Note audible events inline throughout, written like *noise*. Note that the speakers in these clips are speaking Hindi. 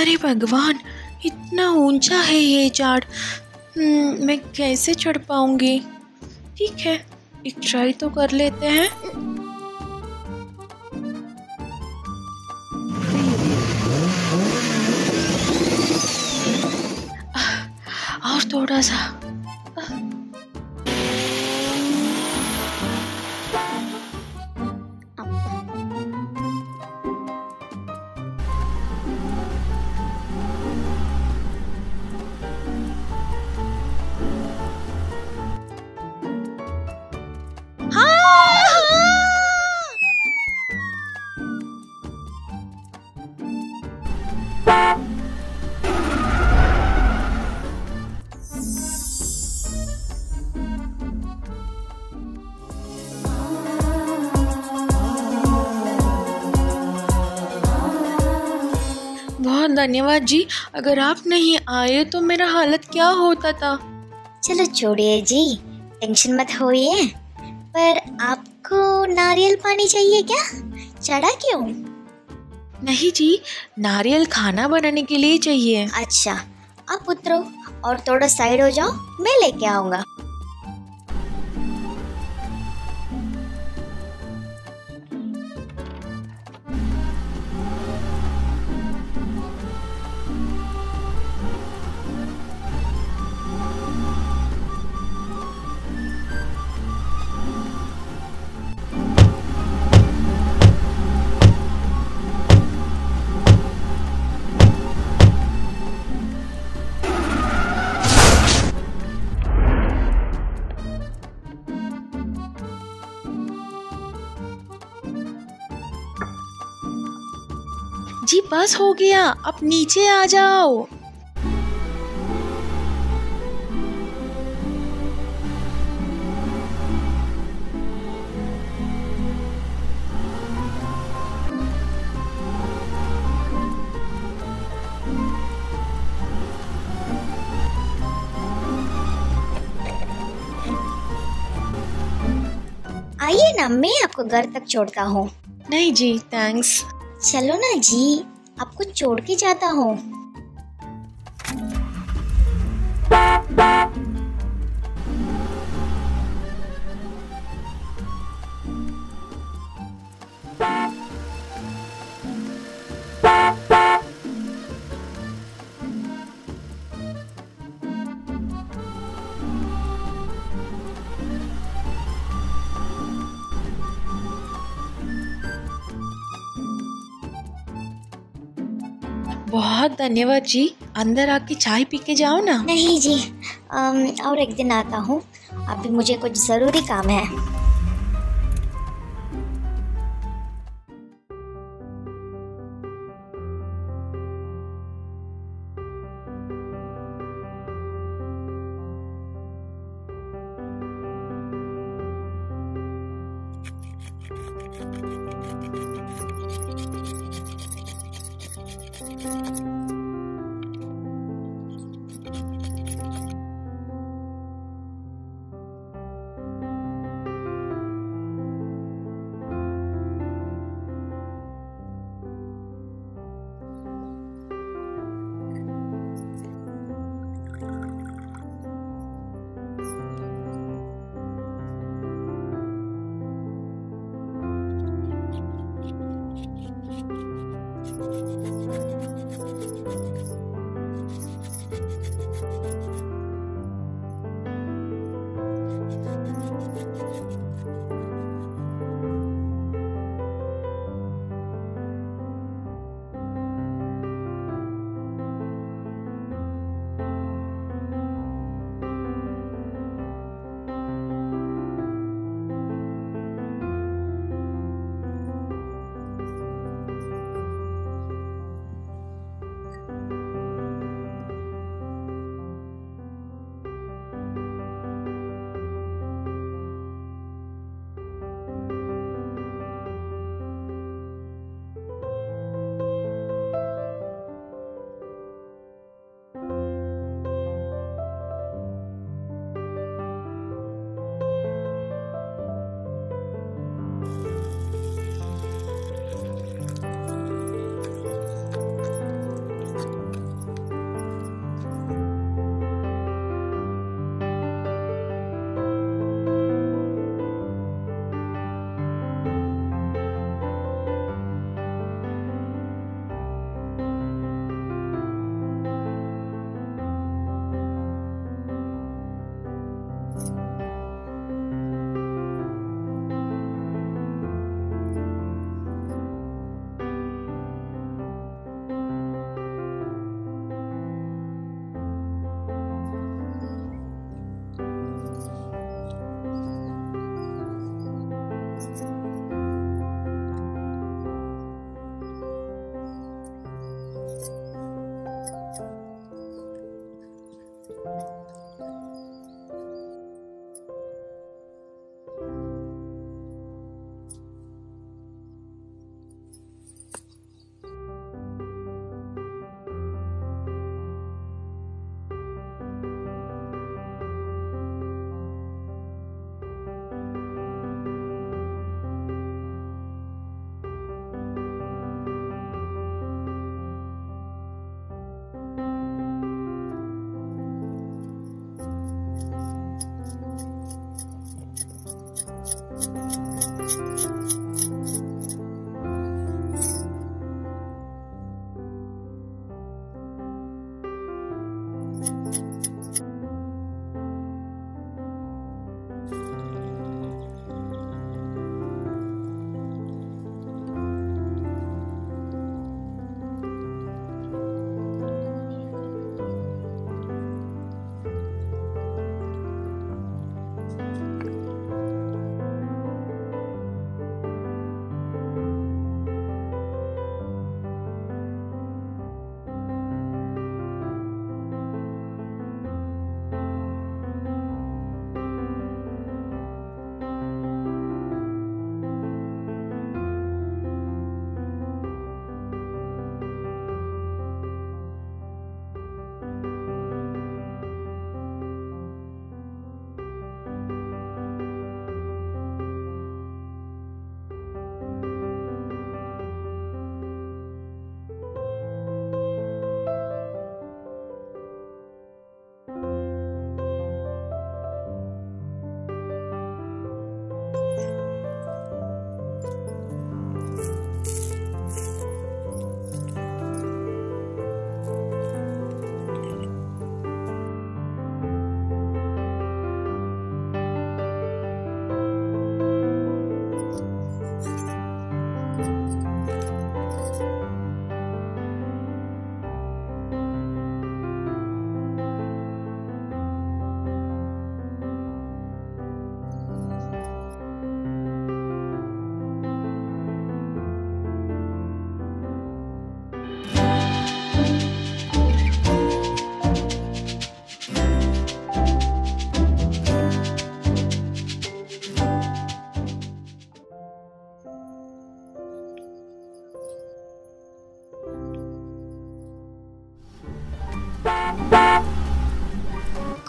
अरे भगवान इतना ऊँचा है ये झाड़ हम्म, मैं कैसे चढ़ पाऊँगी? ठीक है एक ट्राई तो कर लेते हैं। और थोड़ा सा। धन्यवाद जी। अगर आप नहीं आए तो मेरा हालत क्या होता था? चलो छोड़िए जी टेंशन मत होइए। पर आपको नारियल पानी चाहिए क्या? चढ़ा क्यों? नहीं जी नारियल खाना बनाने के लिए चाहिए। अच्छा आप उतरो और थोड़ा साइड हो जाओ मैं लेके आऊँगा। जी बस हो गया। अब नीचे आ जाओ। आइए ना मैं आपको घर तक छोड़ता हूँ। नहीं जी थैंक्स चलो ना जी आपको छोड़ के जाता हूँ। बहुत धन्यवाद जी। अंदर आके चाय पी के जाओ ना। नहीं जी और एक दिन आता हूँ। अभी मुझे कुछ ज़रूरी काम है।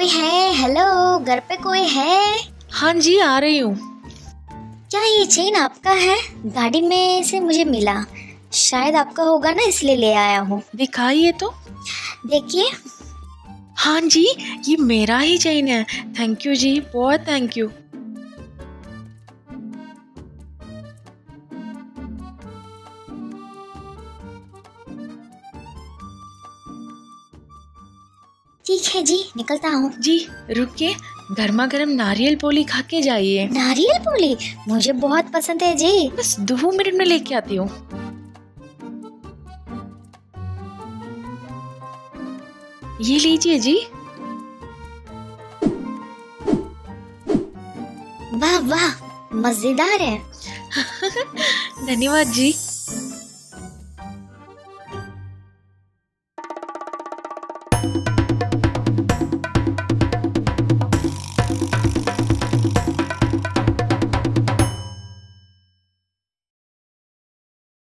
कोई है? हेलो घर पे कोई है? हाँ जी आ रही हूँ। क्या ये चेन आपका है? गाड़ी में से मुझे मिला। शायद आपका होगा ना इसलिए ले आया हूँ। दिखाइए तो। देखिए। हाँ जी ये मेरा ही चेन है। थैंक यू जी बहुत थैंक यू ठीक है जी निकलता हूँ। जी रुकिए। गर्मा गर्म नारियल पोली खा के जाइए। नारियल पोली? मुझे बहुत पसंद है जी। बस दो मिनट में लेके आती हूँ। ये लीजिए जी। वाह वाह मज़ेदार है। *laughs* धन्यवाद जी।